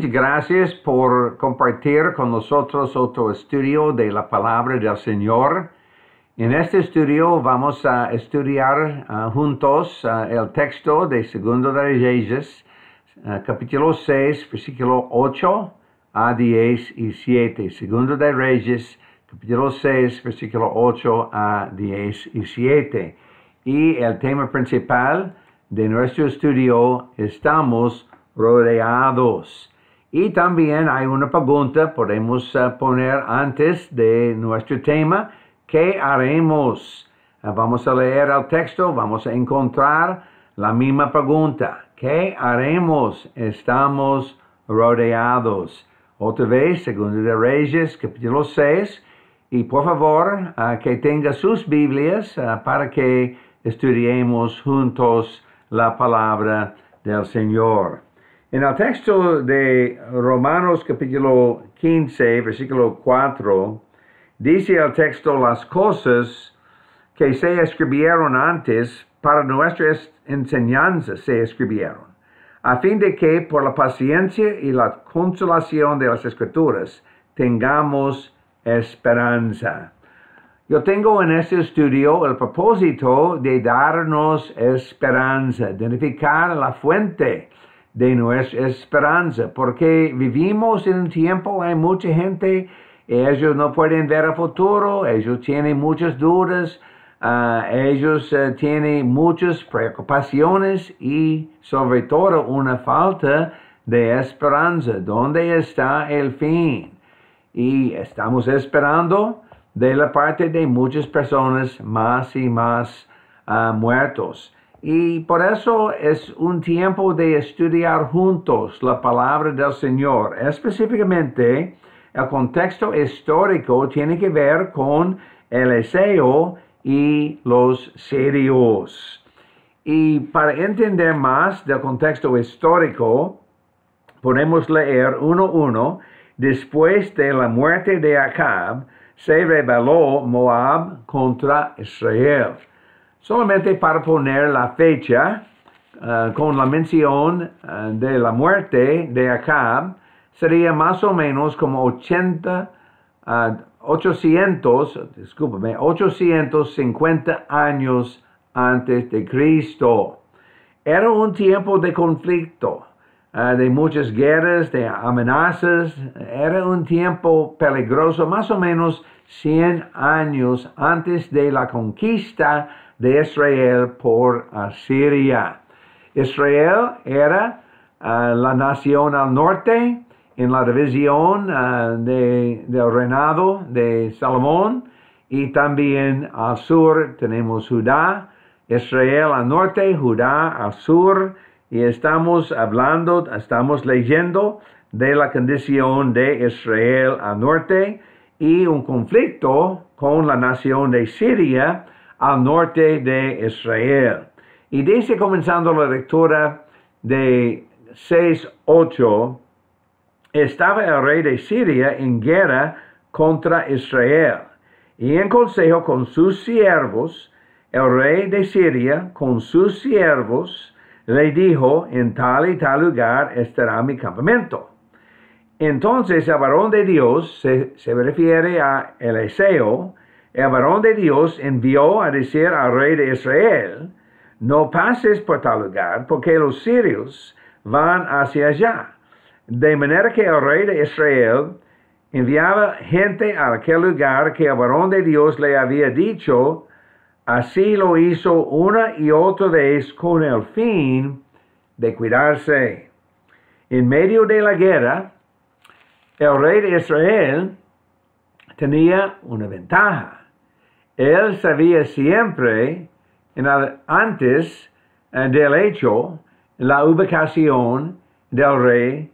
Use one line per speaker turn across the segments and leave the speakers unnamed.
muchas gracias por compartir con nosotros otro estudio de la palabra del Señor. En este estudio vamos a estudiar ah, juntos ah, el texto de Segundo de Reyes, ah, capítulo 6, versículo 8 a 10 y 7. Segundo de Reyes, capítulo 6, versículo 8 a 10 y 7. Y el tema principal de nuestro estudio, estamos rodeados. Y también hay una pregunta, podemos uh, poner antes de nuestro tema, ¿qué haremos? Uh, vamos a leer el texto, vamos a encontrar la misma pregunta. ¿Qué haremos? Estamos rodeados. Otra vez, Segundo de Reyes, capítulo 6. Y por favor, uh, que tenga sus Biblias para que estudiemos juntos la palabra del Señor. En el texto de Romanos capítulo 15, versículo 4, dice el texto las cosas que se escribieron antes para nuestras enseñanzas se escribieron, a fin de que por la paciencia y la consolación de las escrituras tengamos esperanza. Yo tengo en este estudio el propósito de darnos esperanza, identificar la fuente de nuestra esperanza, porque vivimos en un tiempo, hay mucha gente, ellos no pueden ver el futuro, ellos tienen muchas dudas, ah, ellos eh, tienen muchas preocupaciones y sobre todo una falta de esperanza. ¿Dónde está el fin? Y estamos esperando de la parte de muchas personas más y más uh, muertos. Y por eso es un tiempo de estudiar juntos la palabra del Señor. Específicamente, el contexto histórico tiene que ver con el Eseo y los sirios. Y para entender más del contexto histórico, podemos leer 1.1. Después de la muerte de Acab, se rebeló Moab contra Israel solamente para poner la fecha uh, con la mención uh, de la muerte de Acab, sería más o menos como 80, uh, 800, discúlpame, 850 años antes de Cristo. Era un tiempo de conflicto, uh, de muchas guerras, de amenazas. Era un tiempo peligroso, más o menos 100 años antes de la conquista de Israel por Asiria. Israel era ah, la nación al norte en la división ah, del reinado de Salomón y también al sur tenemos Judá, Israel al norte, Judá al sur y estamos hablando, estamos leyendo de la condición de Israel al norte y un conflicto con la nación de Siria al norte de Israel. Y dice comenzando la lectura de 6.8, estaba el rey de Siria en guerra contra Israel y en consejo con sus siervos, el rey de Siria con sus siervos le dijo, en tal y tal lugar estará mi campamento. Entonces el varón de Dios se, se refiere a Eliseo, el varón de Dios envió a decir al rey de Israel, no pases por tal lugar, porque los sirios van hacia allá. De manera que el rey de Israel enviaba gente a aquel lugar que el varón de Dios le había dicho, así lo hizo una y otra vez con el fin de cuidarse. En medio de la guerra, el rey de Israel tenía una ventaja él sabía siempre, antes eh, del hecho, la ubicación del rey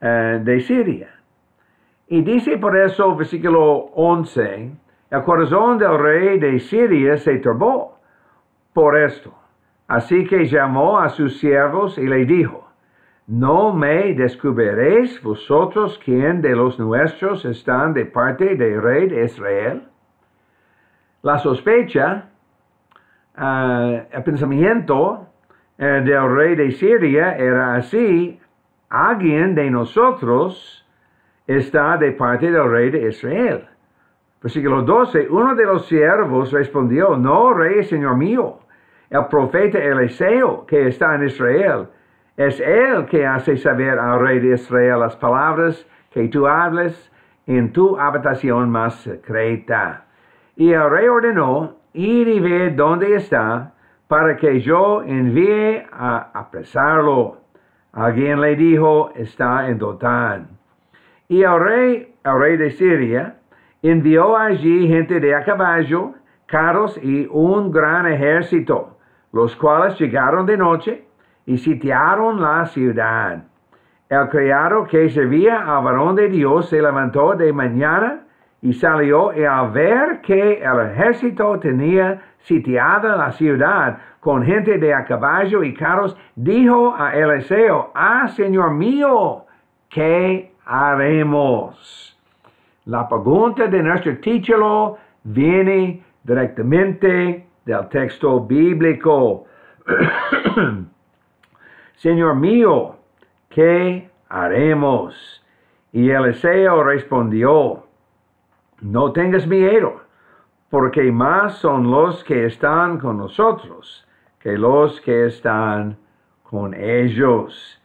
eh, de Siria. Y dice por eso, versículo 11, el corazón del rey de Siria se turbó por esto. Así que llamó a sus siervos y le dijo, ¿no me descubriréis vosotros quién de los nuestros están de parte del rey de Israel? La sospecha, uh, el pensamiento uh, del rey de Siria era así, alguien de nosotros está de parte del rey de Israel. Versículo 12, uno de los siervos respondió, no, rey, señor mío, el profeta Eliseo que está en Israel, es él que hace saber al rey de Israel las palabras que tú hables en tu habitación más secreta. Y el rey ordenó, ir y ver dónde está, para que yo envíe a apresarlo. Alguien le dijo, está en Dotán. Y el rey, el rey de Siria, envió allí gente de a caballo, carros y un gran ejército, los cuales llegaron de noche y sitiaron la ciudad. El criado que servía al varón de Dios se levantó de mañana y salió al ver que el ejército tenía sitiada la ciudad con gente de a caballo y carros, dijo a Eliseo, ah, Señor mío, ¿qué haremos? La pregunta de nuestro título viene directamente del texto bíblico. Señor mío, ¿qué haremos? Y Eliseo respondió, no tengas miedo, porque más son los que están con nosotros que los que están con ellos.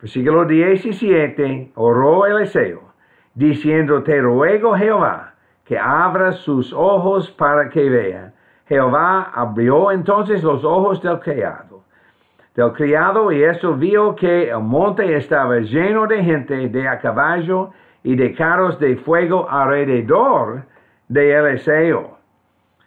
Versículo 17, oró Eliseo, diciendo, te ruego Jehová, que abra sus ojos para que vea. Jehová abrió entonces los ojos del criado del criado y eso vio que el monte estaba lleno de gente de a caballo y de carros de fuego alrededor de Eliseo.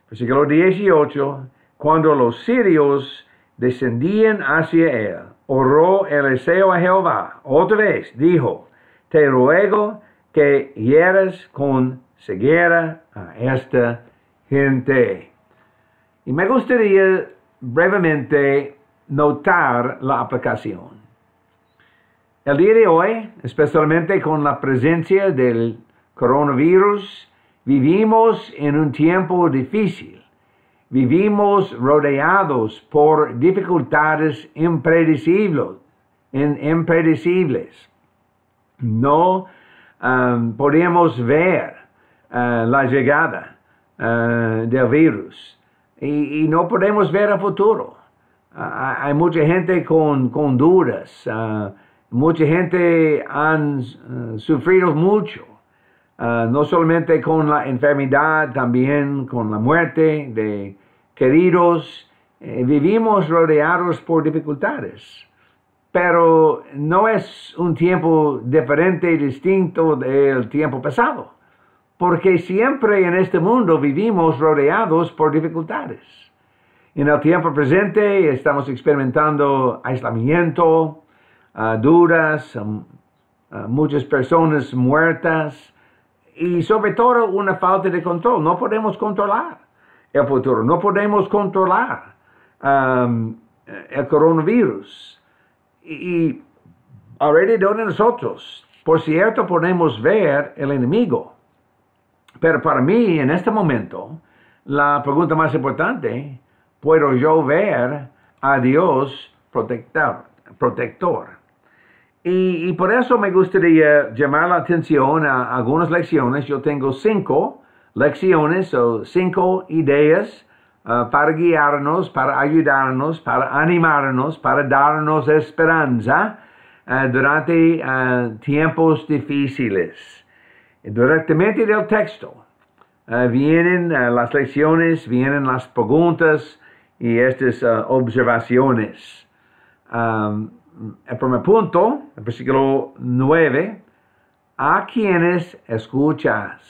Versículo 18, cuando los sirios descendían hacia él, oró Eliseo a Jehová. Otra vez dijo, te ruego que hieras con ceguera a esta gente. Y me gustaría brevemente notar la aplicación. El día de hoy, especialmente con la presencia del coronavirus, vivimos en un tiempo difícil. Vivimos rodeados por dificultades impredecibles. impredecibles. No um, podemos ver uh, la llegada uh, del virus y, no podemos ver el futuro. Ah, hay mucha gente con, con dudas, uh, mucha gente han uh, sufrido mucho, uh, no solamente con la enfermedad, también con la muerte de queridos. Eh, vivimos rodeados por dificultades, pero no es un tiempo diferente y distinto del tiempo pasado, porque siempre en este mundo vivimos rodeados por dificultades. En el tiempo presente estamos experimentando aislamiento, duras, muchas personas muertas y sobre todo una falta de control. No podemos controlar el futuro, no podemos controlar um, el coronavirus. Y, y alrededor de nosotros, por cierto, podemos ver el enemigo. Pero para mí, en este momento, la pregunta más importante puedo yo ver a Dios protector. Y, por eso me gustaría llamar la atención a algunas lecciones. Yo tengo cinco lecciones o cinco ideas uh, para guiarnos, para ayudarnos, para animarnos, para darnos esperanza uh, durante uh, tiempos difíciles. Directamente del texto vienen las lecciones, vienen las preguntas, y estas uh, observaciones. El primer punto, el versículo 9, a quienes escuchas.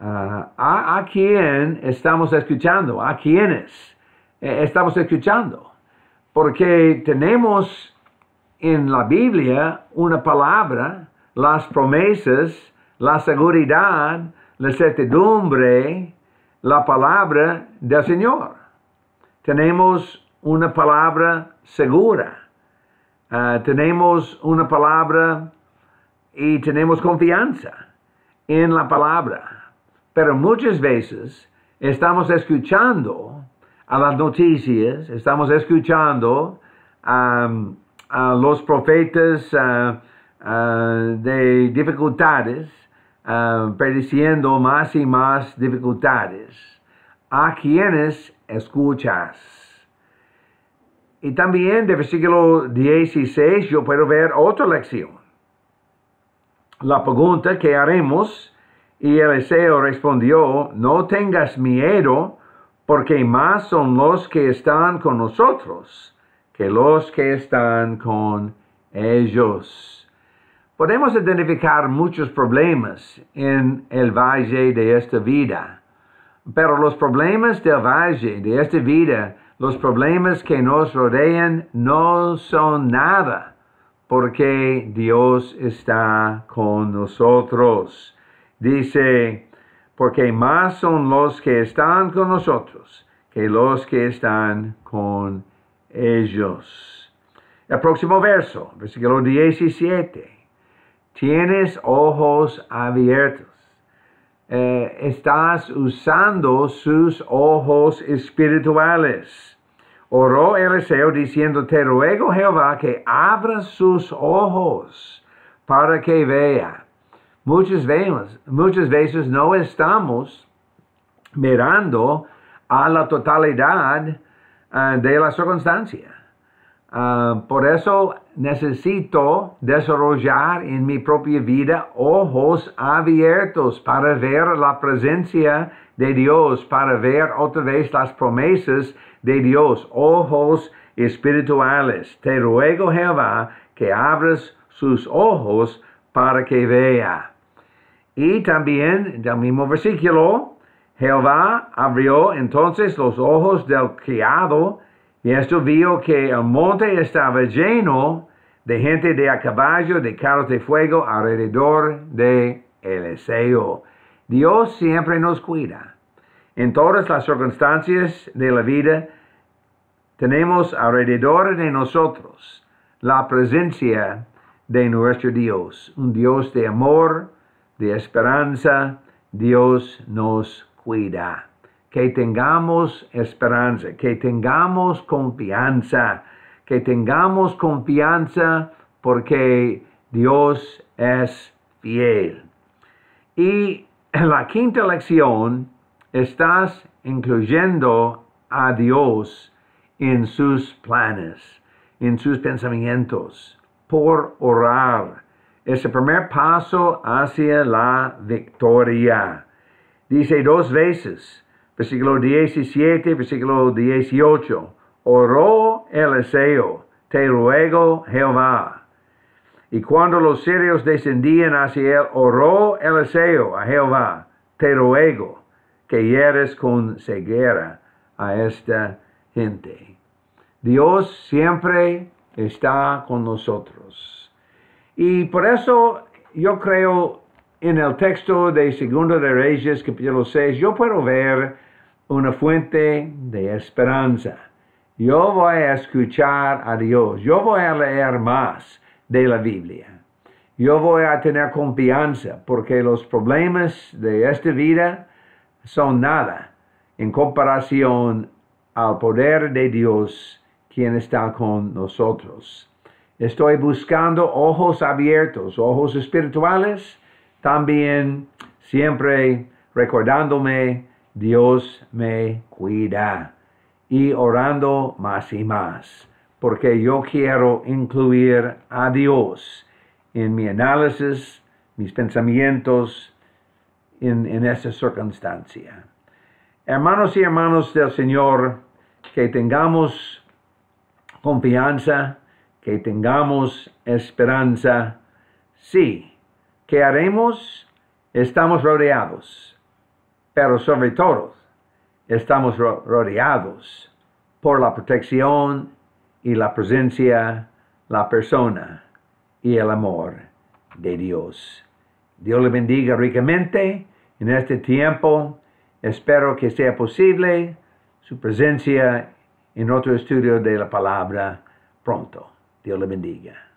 A, a quién estamos escuchando, a quienes eh, estamos escuchando. Porque tenemos en la Biblia una palabra, las promesas, la seguridad, la certidumbre, la palabra del Señor tenemos una palabra segura, uh, tenemos una palabra y tenemos confianza en la palabra. Pero muchas veces estamos escuchando a las noticias, estamos escuchando a los profetas ah, ah, de dificultades, ah, prediciendo más y más dificultades. ¿A quienes escuchas? Y también de versículo 16 yo puedo ver otra lección. La pregunta que haremos, y Eliseo respondió, no tengas miedo, porque más son los que están con nosotros que los que están con ellos. Podemos identificar muchos problemas en el valle de esta vida, pero los problemas del valle de esta vida, los problemas que nos rodean, no son nada, porque Dios está con nosotros. Dice, porque más son los que están con nosotros que los que están con ellos. El próximo verso, versículo 17. Tienes ojos abiertos. Eh, estás usando sus ojos espirituales. Oró Eliseo diciendo, te ruego Jehová que abra sus ojos para que vea. Muchas veces, muchas veces no estamos mirando a la totalidad Ah, de la circunstancia. Ah, por eso necesito desarrollar en mi propia vida ojos abiertos para ver la presencia de Dios, para ver otra vez las promesas de Dios, ojos espirituales. Te ruego, Jehová, que abras sus ojos para que vea. Y también del mismo versículo, Jehová abrió entonces los ojos del criado y esto vio que el monte estaba lleno de gente de a caballo, de carros de fuego alrededor de Eliseo. Dios siempre nos cuida. En todas las circunstancias de la vida tenemos alrededor de nosotros la presencia de nuestro Dios, un Dios de amor, de esperanza. Dios nos cuida, que tengamos esperanza, que tengamos confianza, que tengamos confianza porque Dios es fiel. Y en la quinta lección estás incluyendo a Dios en sus planes, en sus pensamientos, por orar. Es el primer paso hacia la victoria. Dice dos veces, versículo 17, versículo 18, oró Eliseo, te ruego Jehová. Y cuando los sirios descendían hacia él, oró Eliseo a Jehová, te ruego que hieres con ceguera a esta gente. Dios siempre está con nosotros. Y por eso yo creo en el texto de Segundo de Reyes, capítulo 6, yo puedo ver una fuente de esperanza. Yo voy a escuchar a Dios. Yo voy a leer más de la Biblia. Yo voy a tener confianza porque los problemas de esta vida son nada en comparación al poder de Dios quien está con nosotros. Estoy buscando ojos abiertos, ojos espirituales también siempre recordándome, Dios me cuida y orando más y más, porque yo quiero incluir a Dios en mi análisis, mis pensamientos en, en esta circunstancia. Hermanos y hermanos del Señor, que tengamos confianza, que tengamos esperanza, sí ¿Qué haremos? Estamos rodeados, pero sobre todo estamos rodeados por la protección y la presencia, la persona y el amor de Dios. Dios le bendiga ricamente en este tiempo. Espero que sea posible su presencia en otro estudio de la palabra pronto. Dios le bendiga.